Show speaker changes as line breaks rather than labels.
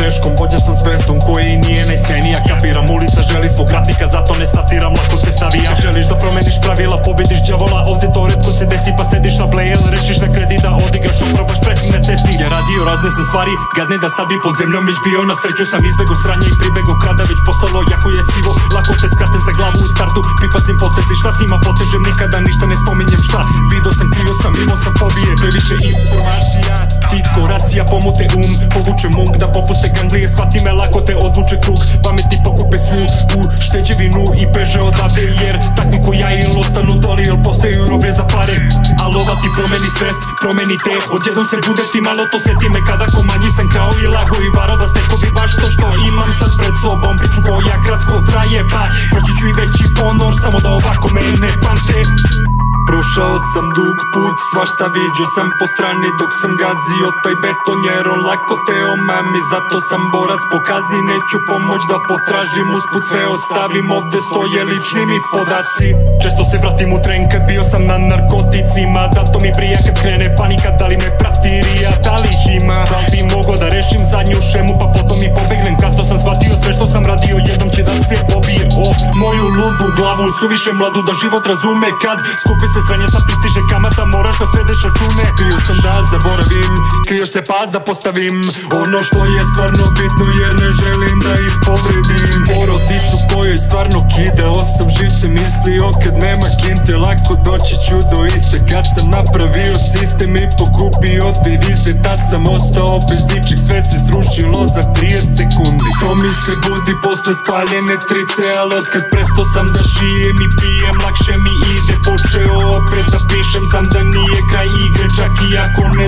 greškom, vođa sam zvezdom koji nije najsjenija Kapiram ulica, želi svog ratnika, zato ne statiram, lako te savija Želiš da promeniš pravila, pobediš djavola razne sam stvari, gadne da sad bi pod zemljom već bio Na sreću sam izbego sranje i pribego kada već postalo jako je sivo Lako te skrate za glavu u startu, pripazim potezi Šta s njima potežem, nikada ništa ne spominjem šta? Video sam, krio sam, imao sam fobije, previše informacija Tiko, racija, pomute um, povuče munk da popuste ganglije Shvati me lako te odvuče krug, pameti pokupe svest, promeni te Odjednom se bude ti malo to sjeti me kada ko manji sam krao i lago i varo da steko bi baš to što imam sad pred sobom. Priču koja kratko traje pa proći ću i veći ponor samo da ovako me ne pamte Prošao sam dug put, svašta viđo sam po strani dok sam gazio taj beton jer on lako te omami. Zato sam borac po kazni, neću pomoć da potražim usput sve ostavim. Ovde stoje lični mi podaci. Često se vratim u tren kad bio sam na narkoticima. Da to mi prija kad krene panika, da li me prati rija, da li ih ima? Da li bi mogo da rešim zadnju šemu pa potom i pobegnem. Kasno sam shvatio sve što sam radio se pobije O moju ludu glavu, suviše mladu da život razume. Kad skupi se sranje sa pristiže kamata moraš da svedeš račune. Krio sam da zaboravim, krio se pa zapostavim Ono što je stvarno bitno jer ne želim da ih povredim. Porodicu kojoj stvarno kidao sam živce mislio Kad nema kinte lako doći ću do iste. Kad sam napravio sistem i pokupio devize Tad sam ostao bez ičeg sve srušilo za 30 sekundi. To mi se budi posle spaljene trice Al otkad presto sam da šijem i pijem Lakše mi ide. Počeo opet da pišem Znam da nije kraj igre čak i ako ne